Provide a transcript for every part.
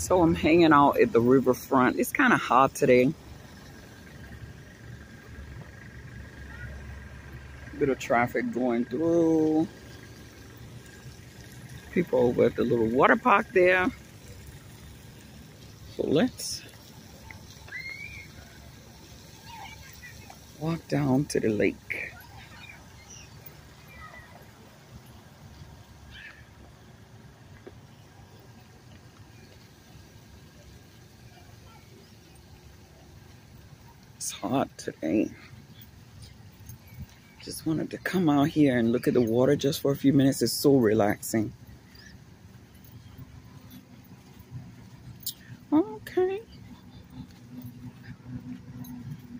So I'm hanging out at the riverfront. It's kind of hot today. Bit of traffic going through. People over at the little water park there. So let's walk down to the lake. It's hot today. Just wanted to come out here and look at the water just for a few minutes. It's so relaxing. Okay.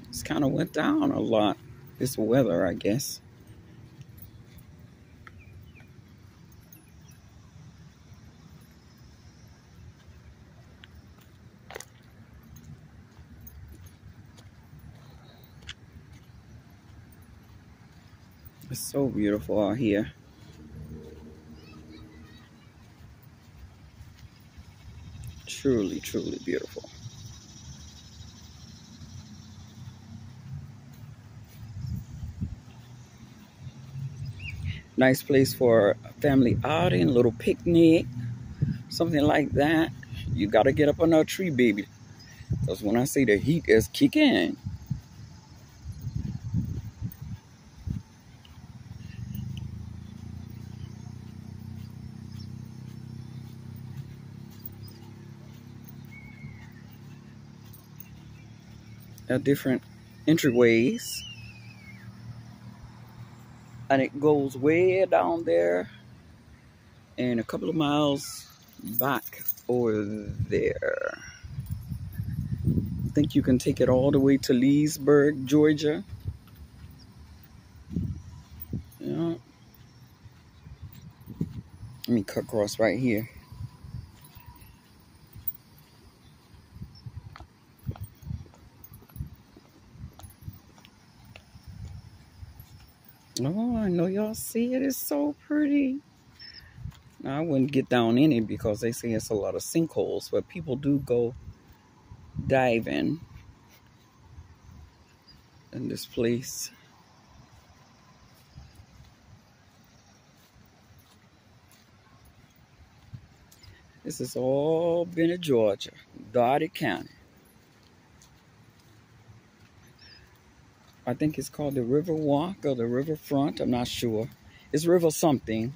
It's kind of went down a lot. This weather, I guess. It's so beautiful out here. Truly, truly beautiful. Nice place for a family outing, a little picnic, something like that. You got to get up on a tree, baby. Because when I say the heat is kicking, Uh, different entryways. And it goes way down there and a couple of miles back over there. I think you can take it all the way to Leesburg, Georgia. Yeah. Let me cut across right here. Oh, I know y'all see it. It's so pretty. Now, I wouldn't get down in it because they say it's a lot of sinkholes, but people do go diving in this place. This is all Albany, Georgia, Dougherty County. I think it's called the River Walk or the Riverfront. I'm not sure. It's River something.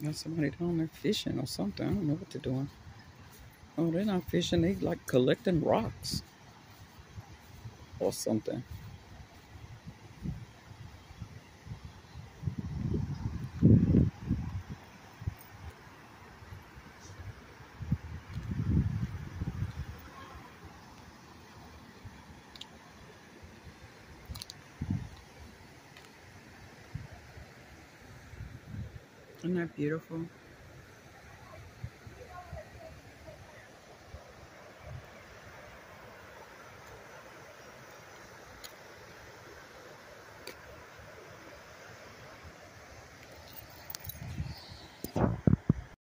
There's somebody down there fishing or something. I don't know what they're doing. Oh, they're not fishing. They like collecting rocks or something. Isn't that beautiful?